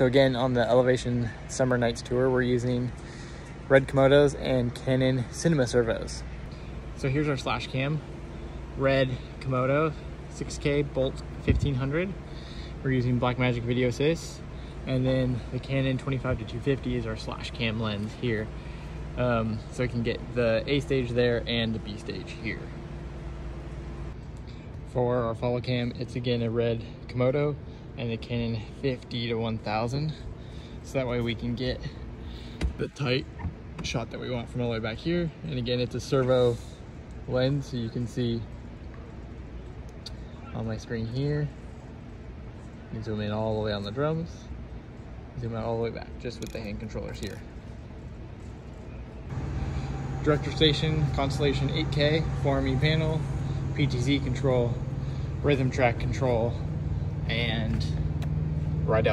So again, on the Elevation Summer Nights Tour, we're using Red Komodos and Canon Cinema Servos. So here's our slash cam. Red Komodo, 6K Bolt 1500. We're using Blackmagic Video Assist. And then the Canon 25 to 250 is our slash cam lens here. Um, so I can get the A stage there and the B stage here. For our follow cam, it's again a red Komodo and the Canon 50 to 1000. So that way we can get the tight shot that we want from all the way back here. And again, it's a servo lens, so you can see on my screen here. You zoom in all the way on the drums, zoom out all the way back, just with the hand controllers here. Director Station, Constellation 8K, 4ME panel, PTZ control, rhythm track control, and.